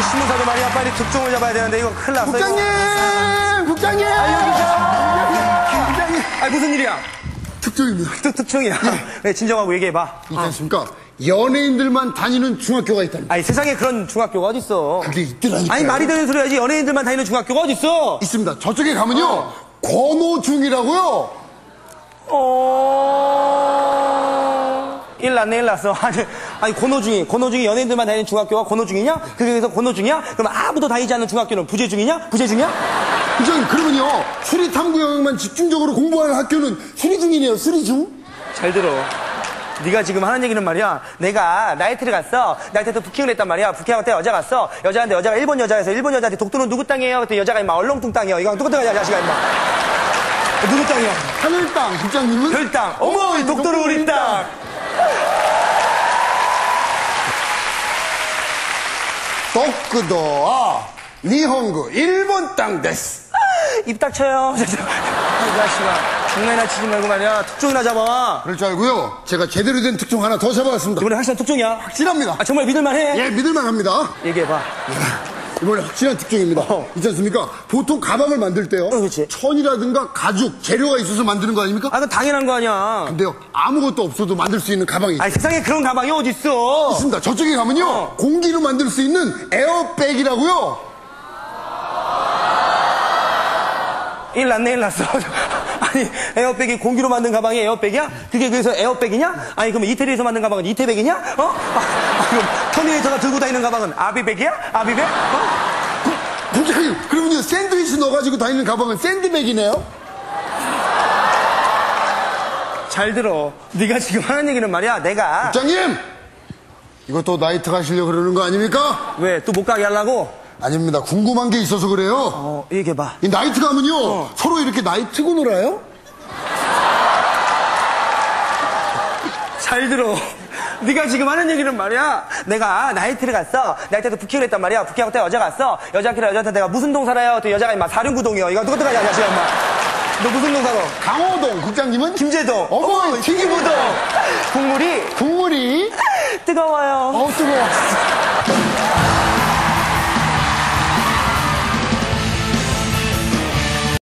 그 신문사도 말이야 빨리 특종을 잡아야 되는데 이거 큰일 났어. 이거. 국장님! 국장님! 아, 국장님! 아 무슨 일이야? 특종입니다. 특 특종이야. 네, 진정하고 얘기해봐. 있지 않습니까? 연예인들만 다니는 중학교가 있답니다. 아니 세상에 그런 중학교가 어딨어? 그게 있더라니까요. 아니 말이 되는 소리 하지 연예인들만 다니는 중학교가 어딨어? 있습니다. 저쪽에 가면요. 권오중이라고요. 어... 일 났네 일 났어. 아니, 아니 권오중이 권오중이 연예인들만 다니는 중학교가 권오중이냐? 그중에서 권오중이야? 그럼 아무도 다니지 않는 중학교는 부재중이냐? 부재중이야? 국장님 그러면요. 수리 탐구 영역만 집중적으로 공부하는 학교는 수리 중이네요. 수리 중. 잘 들어. 네가 지금 하는 얘기는 말이야. 내가 나이트를 갔어. 나이트에서 부킹을 했단 말이야. 부킹한테 여자 갔어. 여자한테 여자가 일본 여자여서 일본 여자한테 독도는 누구 땅이에요? 그랬더니 여자가 임마 얼렁뚱 땅이야. 이거 똑같은 거야 자식아 임마. 누구 땅이야? 하늘 땅 국장님은 별 땅. 어머 이 독도는 우리 땅. 도쿠도와 니혼구 일본 땅 데스. 입 닥쳐요. 이 자식아. 장난이나 치지 말고 말이야. 특종이나 잡아. 그럴 줄 알고요. 제가 제대로 된 특종 하나 더 잡아왔습니다. 이번에 확실한 특종이야. 확실합니다. 아 정말 믿을만해. 예, 믿을만합니다. 얘기해봐. 이번에 확실한 특종입니다. 어. 있지 않습니까? 보통 가방을 만들 때요. 그렇지. 천이라든가 가죽, 재료가 있어서 만드는 거 아닙니까? 아 그건 당연한 거 아니야. 근데요, 아무것도 없어도 만들 수 있는 가방이 아니 세상에 그런 가방이 어딨어. 있습니다. 저쪽에 가면요, 어. 공기로 만들 수 있는 에어백이라고요. 일 났네, 일 났어. 아니, 에어백이 공기로 만든 가방이 에어백이야? 그게 그래서 에어백이냐? 아니, 그럼 이태리에서 만든 가방은 이태백이냐? 어? 아, 아, 그럼 터미네이터가 들고 다니는 가방은 아비백이야? 아비백? 어? 국장님, 그러면요, 샌드위치 넣어가지고 다니는 가방은 샌드백이네요. 잘 들어. 네가 지금 하는 얘기는 말이야. 내가 국장님! 이것도 나이트 가시려고 그러는 거 아닙니까? 왜 또 못 가게 하려고? 아닙니다. 궁금한 게 있어서 그래요. 어, 얘기해봐. 이 나이트 가면요, 서로 이렇게 나이트고 놀아요? 잘 들어. 네가 지금 하는 얘기는 말이야. 내가 나이트를 갔어. 나이트에서 부킹을 했단 말이야. 부킹하고 때 여자 갔어. 여자한테 여자한테 내가 무슨 동 살아요? 또 여자가 임마 사륜구동이요. 이거 누구 들어가냐, 자식아 임마. 너 무슨 동 살아? 강호동 국장님은 김제동. 어머, 튀김우동. 국물이 국물이 뜨거워요. 어 뜨거워.